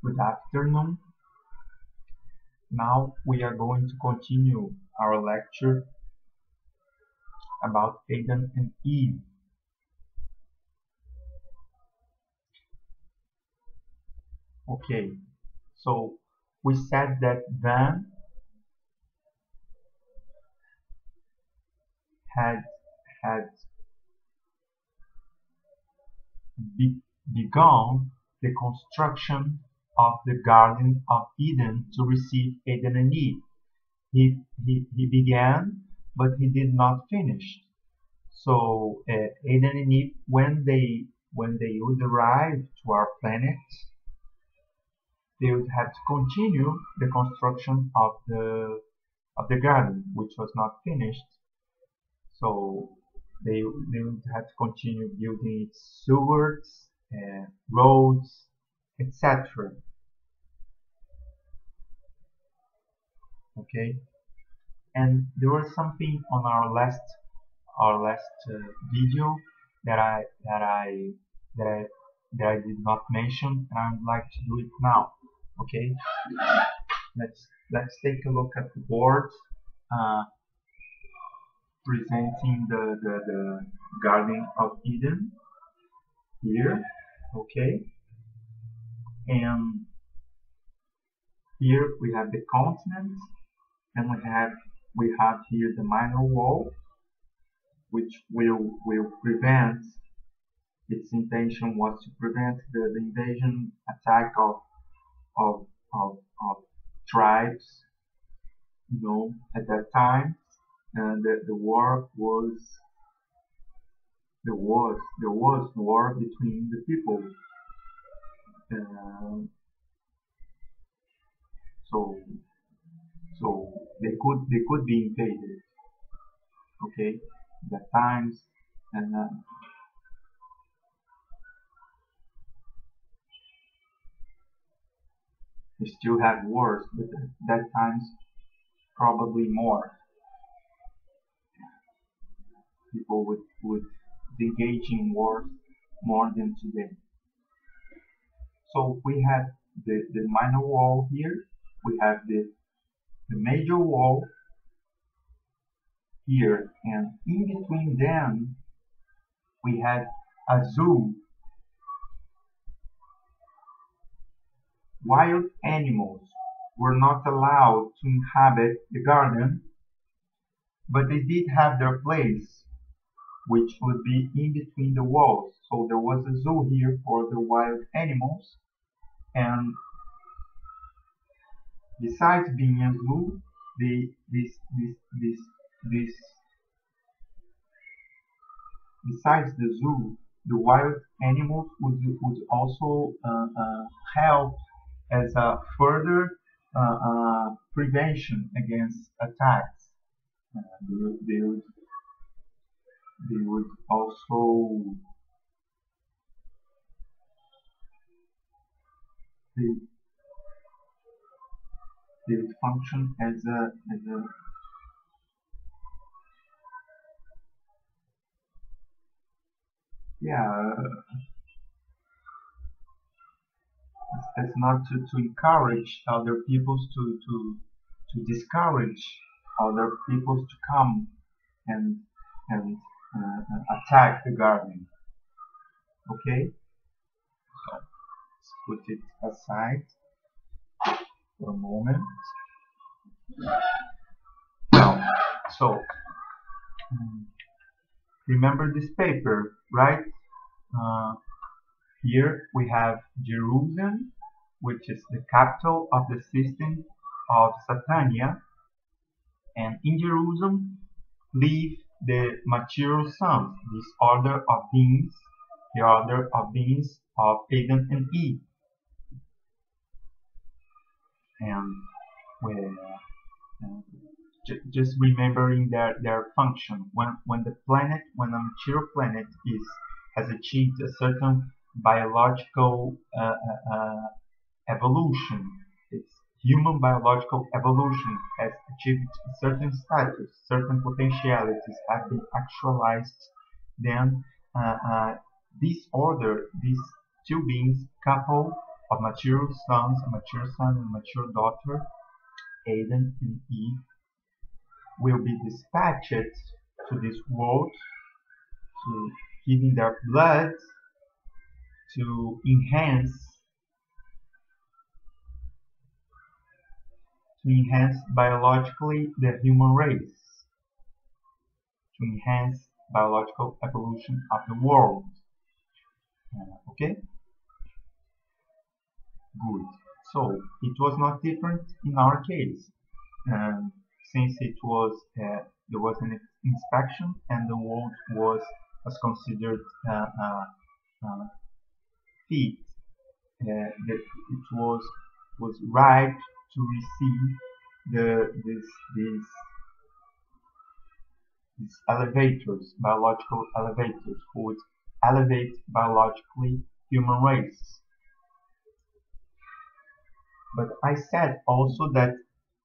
Good afternoon. Now we are going to continue our lecture about Adam and Eve. Okay, so we said that then had had be, begun the construction of the Garden of Eden to receive Adam and Eve. He, he, he began, but he did not finish. So uh, Adam and Eve, when they when they would arrive to our planet, they would have to continue the construction of the of the garden, which was not finished. So they they would have to continue building its sewers, uh, roads, etc. Okay, and there was something on our last our last uh, video that I that I that I that I did not mention, and I'd like to do it now. Okay, let's let's take a look at the board uh, presenting the, the the Garden of Eden here. Okay, and here we have the continent and we have we have here the minor wall which will will prevent its intention was to prevent the, the invasion attack of of, of of tribes you know at that time. And the, the war was there was there was war between the people. Uh, so so they could they could be invaded okay? The times and uh, they still have wars but that times probably more. People would would engage in wars more than today. So we have the, the minor wall here. We have the the major wall here and in between them we had a zoo. Wild animals were not allowed to inhabit the garden but they did have their place which would be in between the walls. So there was a zoo here for the wild animals and besides being a zoo, the this this this this besides the zoo, the wild animals would would also uh, uh, help as a further uh, uh prevention against attacks. Uh, they, they would they would also they, would function as a as a yeah as, as not to, to encourage other peoples to to to discourage other peoples to come and and uh, attack the garden. Okay? So let's put it aside for a moment. Now, so um, remember this paper, right? Uh, here we have Jerusem, which is the capital of the system of Satania, and in Jerusem live the material sons, this order of beings, the order of beings of Adam and Eve and with uh, just remembering their their function. When when the planet when a mature planet is has achieved a certain biological uh, uh, uh, evolution its human biological evolution has achieved certain status certain potentialities have been actualized. Then uh, uh, this order these two beings couple of mature sons, a mature son and mature daughter, Adam and Eve, will be dispatched to this world to giving their blood to enhance to enhance biologically the human race to enhance biological evolution of the world. Uh, okay good. So it was not different in our case. Um, since it was uh, there was an inspection and the world was was considered uh, uh, uh fit uh, that it was was right to receive the this these these elevators biological elevators who would elevate biologically human race but I said also that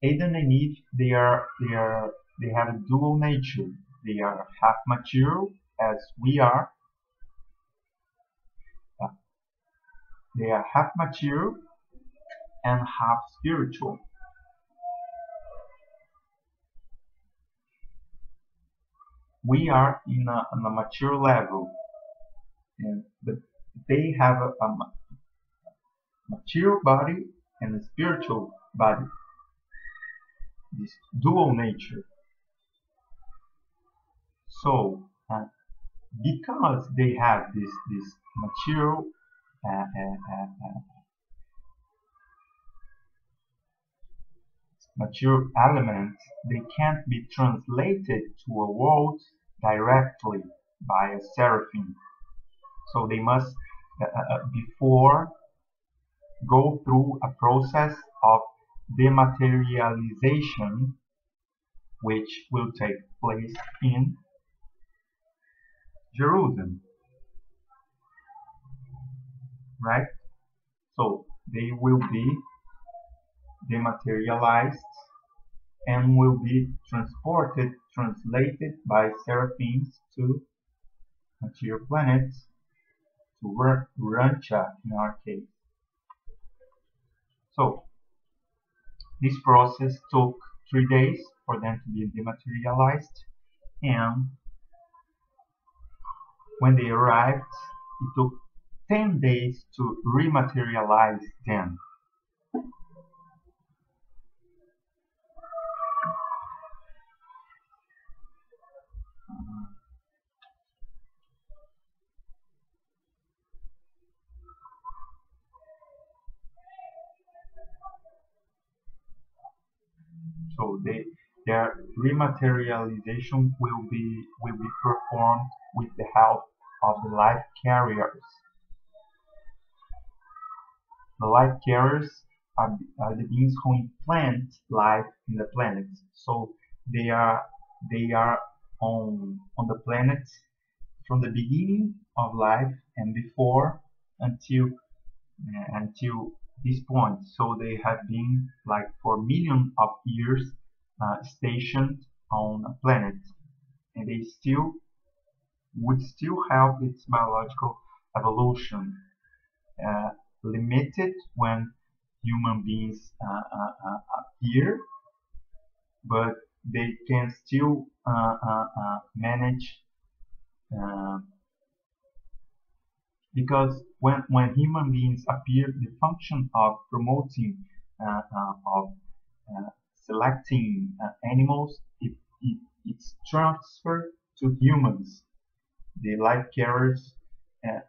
Adam and Eve, they are, they are, they have a dual nature. They are half material as we are. They are half material and half spiritual. We are in a, on a mature level, and but they have a, a material body and spiritual body. This dual nature. So, uh, because they have this this material uh, uh, uh, uh material elements, they can't be translated to a world directly by a seraphim. So they must, uh, before go through a process of dematerialization which will take place in Jerusem. Right? So they will be dematerialized and will be transported, translated by seraphims to material planets, to Urantia in our case. So this process took three days for them to be dematerialized and when they arrived it took 10 days to rematerialize them. Their rematerialization will be will be performed with the help of the life carriers. The life carriers are, are the beings who implant life in the planet. So they are they are on on the planet from the beginning of life and before until uh, until this point. So they have been like for millions of years stationed on a planet and they still would still help its biological evolution uh, limited when human beings uh, uh, uh appear but they can still uh, manage because when, when human beings appear, the function of promoting, uh, uh, of uh, selecting uh, animals, it, it, it's transferred to humans. The life carriers uh,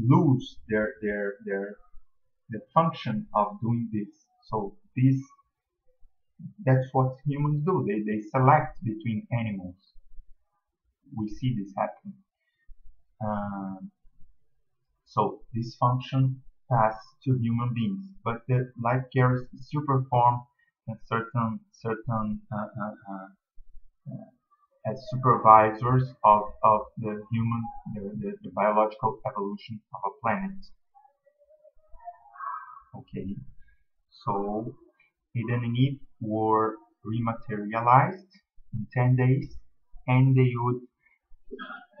lose their, their, their, the function of doing this. So this, that's what humans do. They, they select between animals. We see this happen. Um, so this function passes to human beings, but the life carriers still perform certain certain uh, uh, uh, as supervisors of, of the human the, the, the biological evolution of a planet. Okay, so Adam and Eve were rematerialized in 10 days and they would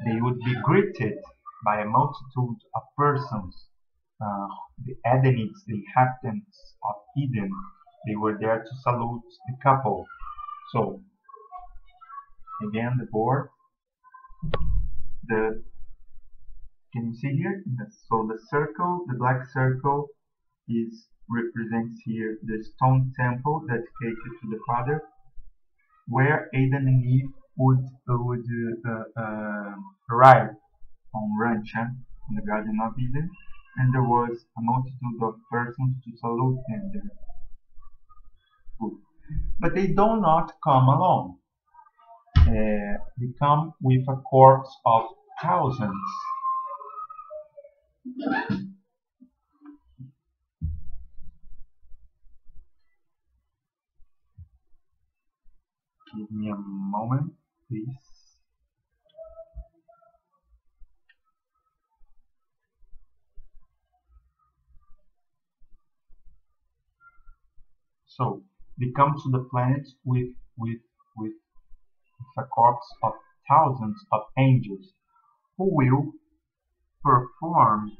they would be greeted by a multitude of persons uh, the Edenites, the inhabitants of Eden, they were there to salute the couple. So again the board. The can you see here? So the circle the black circle is represents here the stone temple dedicated to the father where Adam and Eve would would uh, uh, arrive on Urantia in the Garden of Eden and there was a multitude of persons to salute them there but they do not come alone uh, they come with a corpse of thousands. Give me a moment, please. So they come to the planet with with with the corpse of thousands of angels who will perform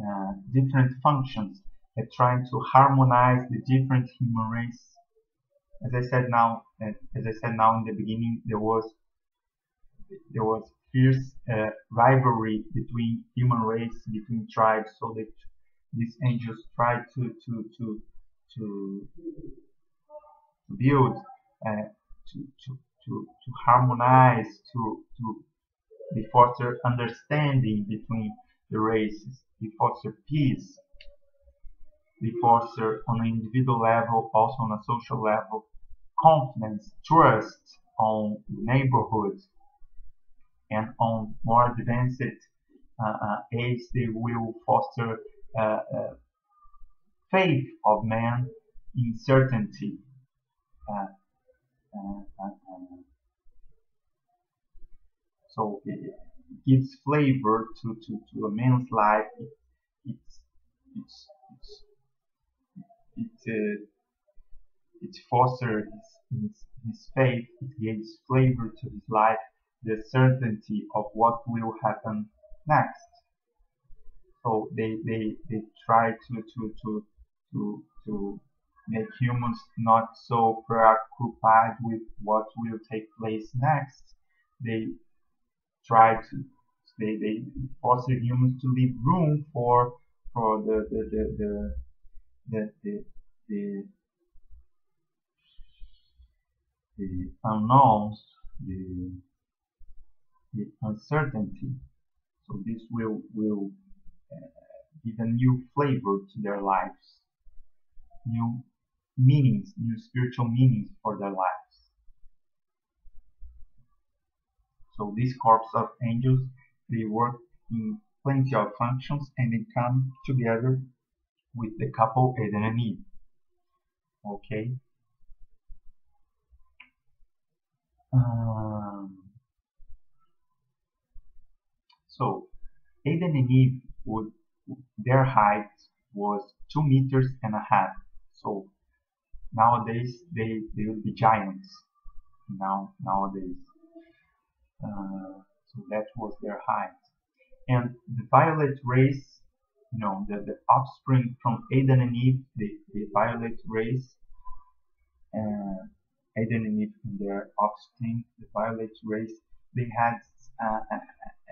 uh, different functions and trying to harmonize the different human race. As I said now, as I said now in the beginning, there was there was fierce uh, rivalry between human race, between tribes, so that these angels tried to to to to build uh, to, to, to, to harmonize, to, to they foster understanding between the races, they foster peace, they foster on an individual level, also on a social level, confidence, trust on the neighborhood, and on more advanced uh, uh, age, they will foster uh, uh faith of man in certainty. Uh, so it gives flavor to, to, to a man's life. It, it's, it's, it's, it, uh, it fosters his, his, his faith, it gives flavor to his life, the certainty of what will happen next. So they, they, they try to, to, to, to, to make humans not so preoccupied with what will take place next. They try to they, they force humans to leave room for for the the the the the, the, the, the unknowns, the, the uncertainty. So this will will uh, give a new flavor to their lives, new meanings, new spiritual meanings for their lives. So these corps of angels, they work in plenty of functions and they come together with the couple Adam and Eve. Okay. Um, so Adam and Eve would their height was two meters and a half. So nowadays they they will be giants now nowadays. Uh, so that was their height. And the violet race you know the, the offspring from Adam and Eve the, the violet race uh, Adam and Eve and their offspring the violet race they had uh,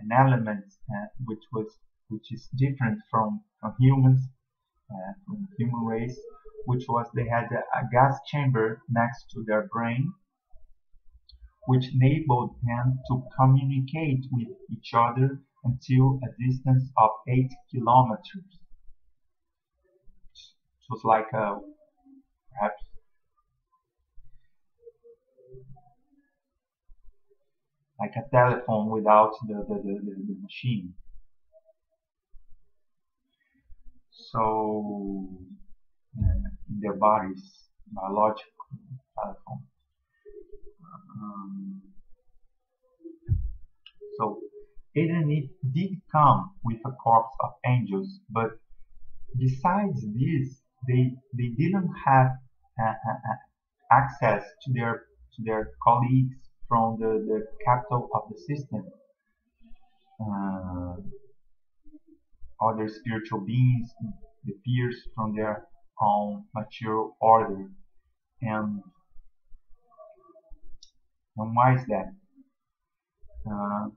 an element uh, which was which is different from, from humans uh, from the human race which was they had a, gas chamber next to their brain which enabled them to communicate with each other until a distance of 8 kilometers. It was like a, perhaps like a telephone without the, the, the, the machine. So in their bodies, biological platform. Um, so Adam Eve did come with a corpse of angels, but besides this, they they didn't have uh, uh, uh, access to their to their colleagues from the, the capital of the system. Uh, other spiritual beings, peers from their own material order. And, and why is that? Uh,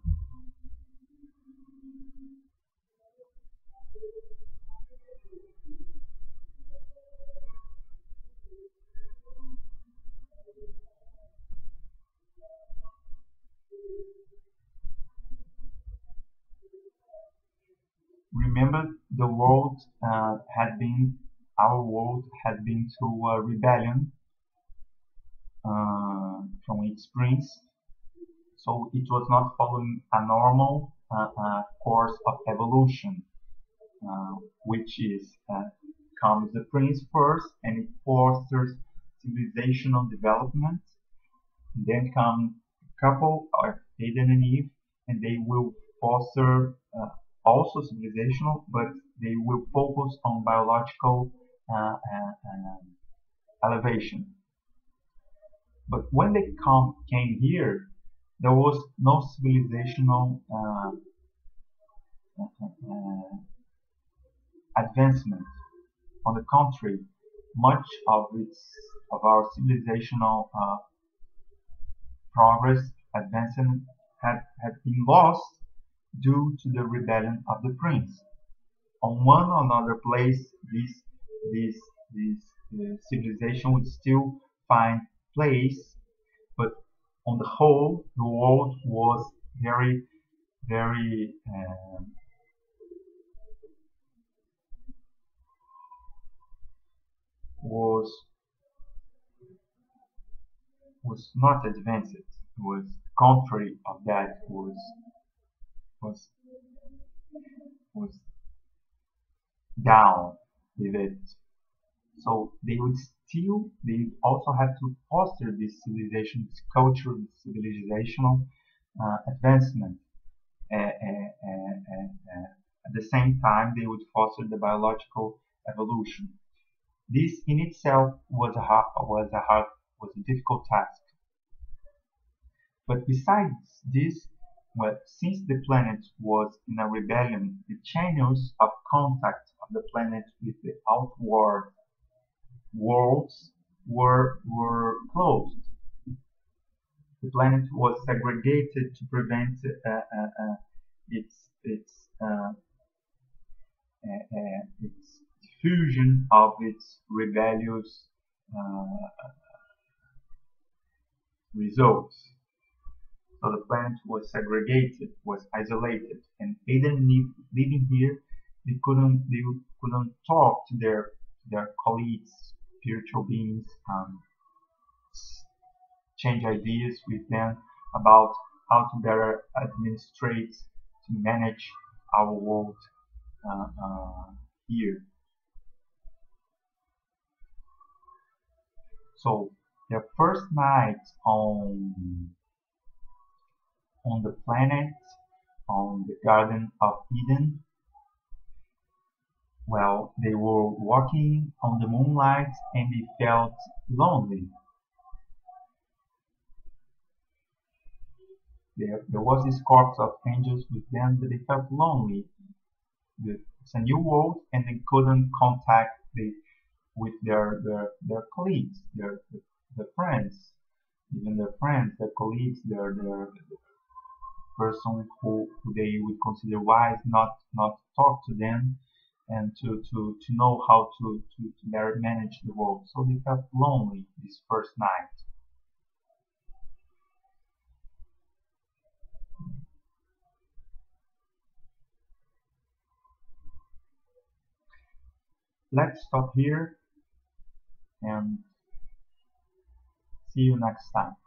remember the world uh, had been our world had been through a rebellion uh, from its prince. So it was not following a normal uh, uh course of evolution uh, which is uh, comes the prince first and it fosters civilizational development. Then come a couple of Adam and Eve and they will foster also civilizational, but they will focus on biological uh, uh, elevation. But when they come, came here, there was no civilizational uh, uh, advancement. On the contrary, much of its of our civilizational uh, progress advancement had, had been lost due to the rebellion of the prince. On one or another place, this, this, this uh, civilization would still find place, but on the whole, the world was very, very um, was was not advanced. It was contrary of that was was was down with it. So they would still, they also have to foster this civilization, this cultural, this civilizational uh, advancement. Uh, uh, at the same time, they would foster the biological evolution. This in itself was a hard, was a hard, was a difficult task. But besides this, well, since the planet was in a rebellion, the channels of contact of the planet with the outward worlds were, were closed. The planet was segregated to prevent uh, uh, uh, its, its, uh, uh, uh, its diffusion of its rebellious results. So the planet was segregated, was isolated, and Adam and Eve living here, they couldn't they couldn't talk to their their colleagues, spiritual beings, um, change ideas with them about how to better administrate, to manage our world uh, uh, here. So the first night on on the planet, on the Garden of Eden. Well, they were walking on the moonlight and they felt lonely. There, there was this corps of angels with them, but they felt lonely. It's a new world and they couldn't contact the, with their, their, their colleagues, their, their friends, even their friends, their colleagues, their, their, person who, who they would consider wise not not talk to them and to, to, to know how to, to, to manage the world. So they felt lonely this first night. Let's stop here and see you next time.